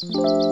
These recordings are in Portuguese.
Música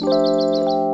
Música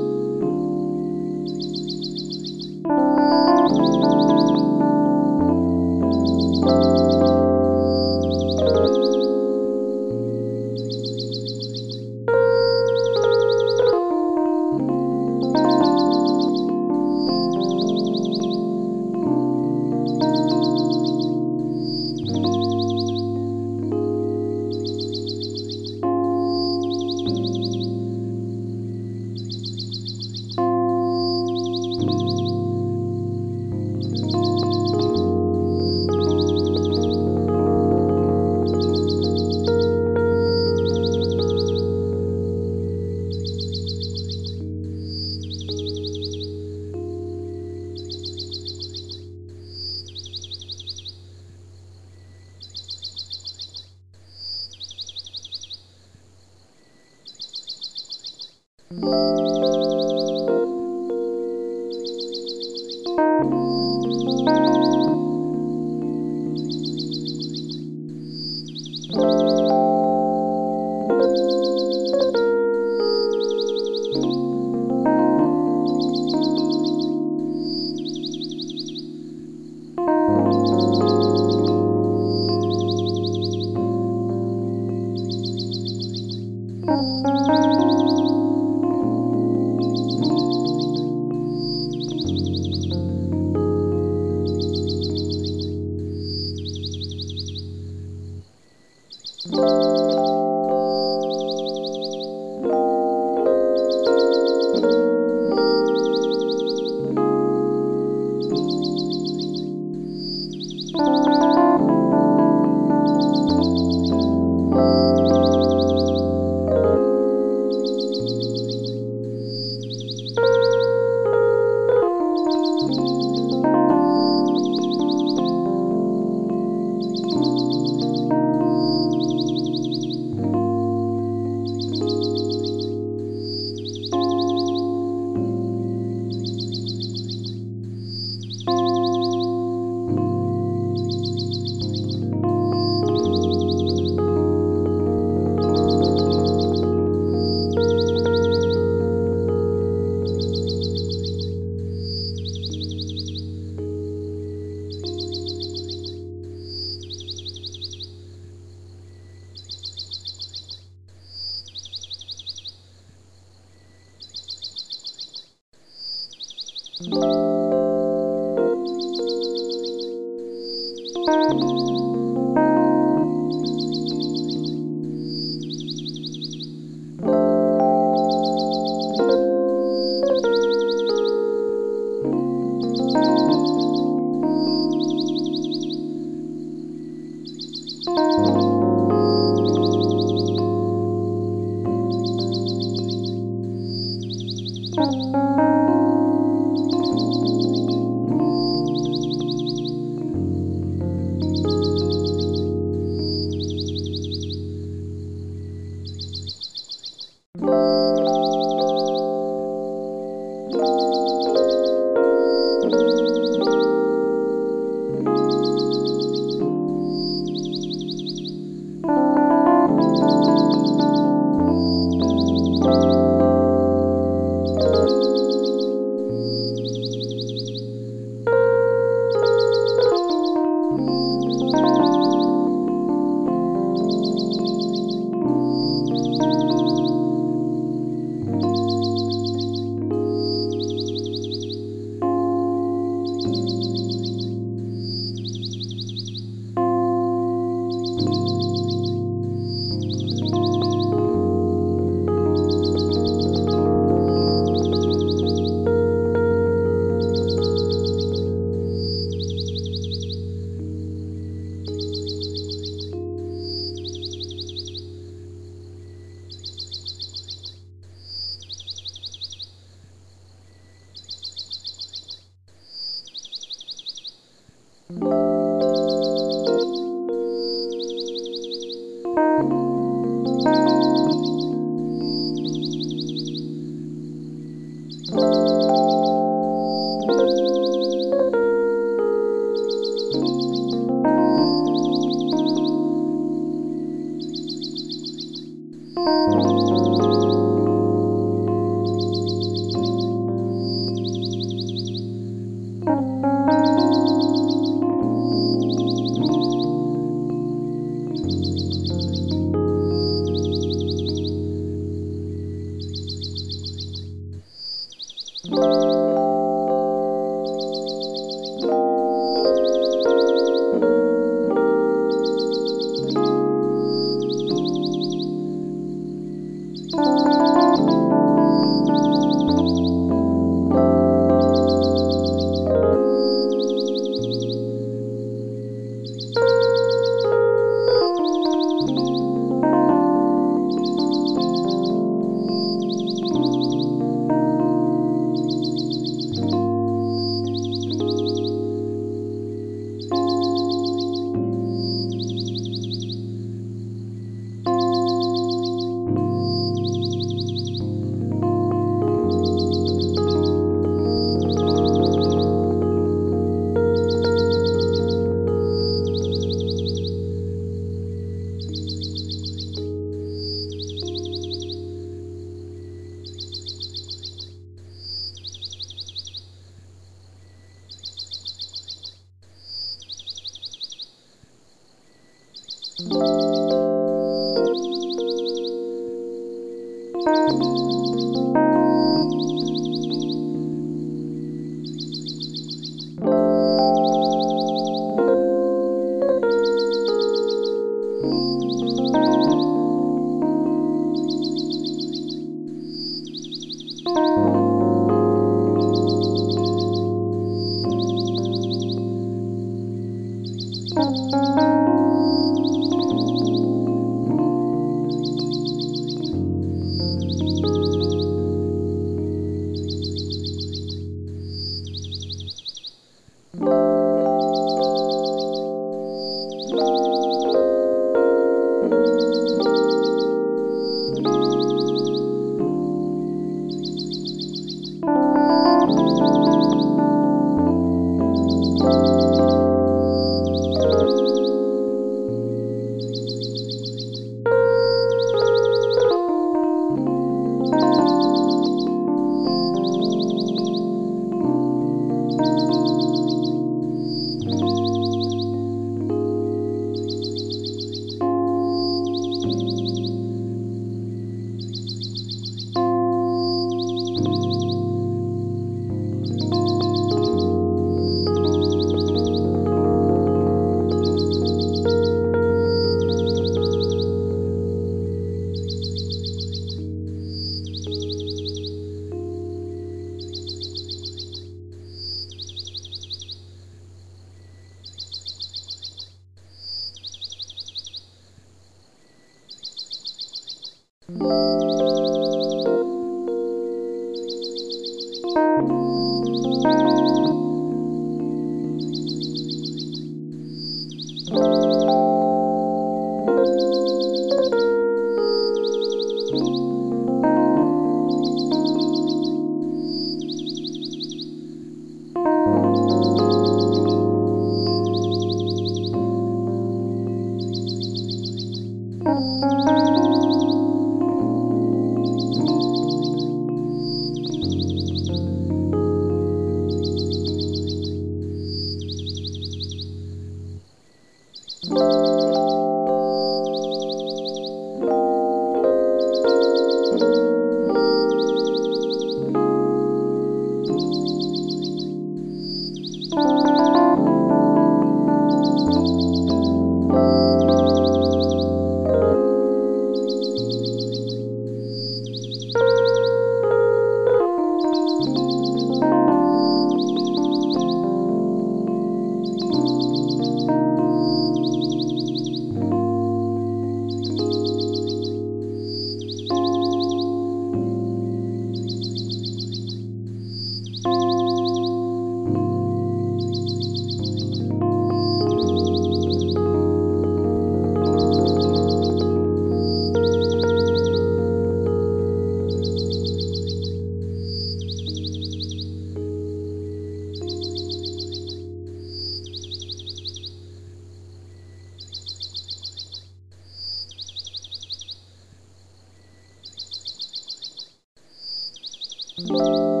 Música